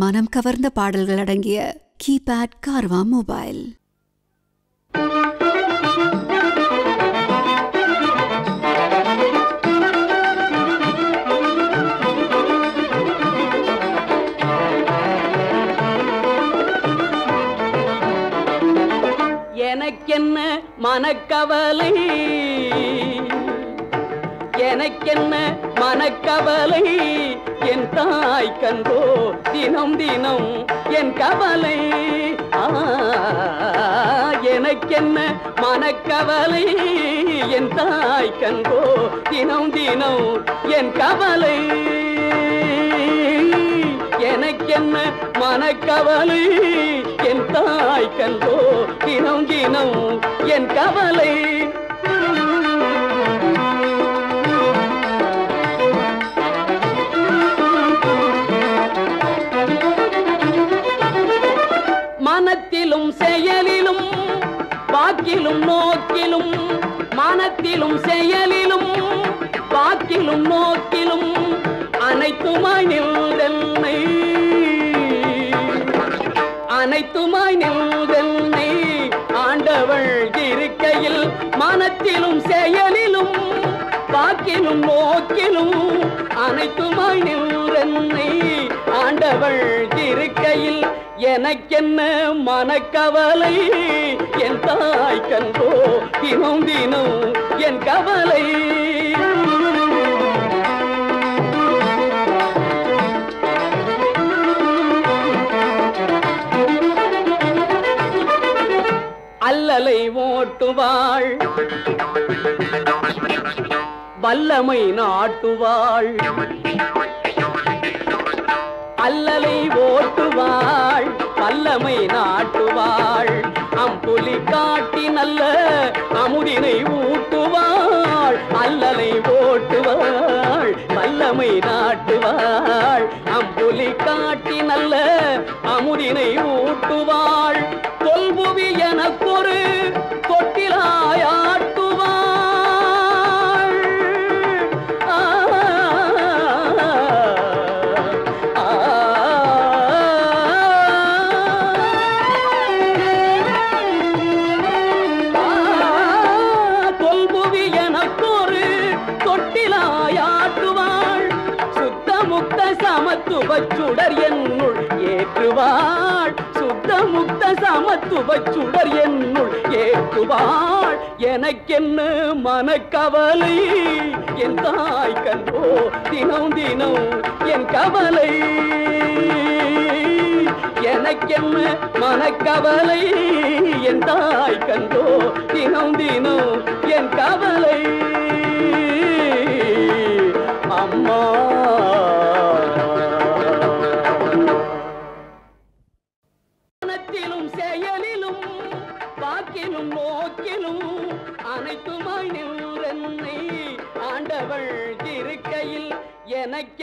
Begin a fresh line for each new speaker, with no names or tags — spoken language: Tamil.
மனம் கவர்ந்த பாடல்கள் அடங்கிய கீபேட் கார்வா மொபைல்.
எனக்கென்ன மனக்கவலை? எனக்கென்ன மனக்கவலை? என் தாய் கண்டோ தினம் தினம் என் கவலை. எனக்கென்ன மனக்கவலை? என் தாய் கண்டோ தினம் தினம் என் கவலை. எனக்கென்ன மனக்கவலை? என் தாய் கண்டோ தினம் தினம் என் கவலை. வாக்கிலும் நோக்கிலும் மனத்திலும் செயலிலும் வாக்கிலும் நோக்கிலும் அனைத்துமாய் நின்றென்னை அனைத்துமாய் நின்றென்னை ஆண்டவள் இருக்கையில் மனத்திலும் செயலிலும் வாக்கிலும் நோக்கிலும் அனைத்துமாய் நின்றென்னை ஆண்டவள் இருக்கையில் எனக்கென்ன மனக்கவலை? என் தாய் கண்டோ தினம் தினம் என் கவலை. அல்லலை ஓட்டுவாள். வல்லமை நாட்டுவாள். அல்லலை ஓட்டுவாள் வல்லமை நாட்டுவாள். அம்புலி காட்டி நல்ல அமுதினை ஊட்டுவாள். அல்லலை ஓட்டுவாள் வல்லமை நாட்டுவாள். அம்புலி காட்டி நல்ல அமுதினை ஊட்டுவாள். முக்த சமத்துவச்சுடர் என்னுள் ஏற்றுவாள். சுத்த முக்த சமத்துவச்சுடர் என்னுள் ஏற்றுவாள். எனக்கென்ன மனக்கவலை? என் தாய் கண்டோ தினம் தினம் என் கவலை. எனக்கென்ன மனக்கவலை? என் தாய் கண்டோ தினம் தினம் என் கவலை. அனைத்துமாய் நின்றென்னை ஆண்டவள் இருக்கையில் எனக்கு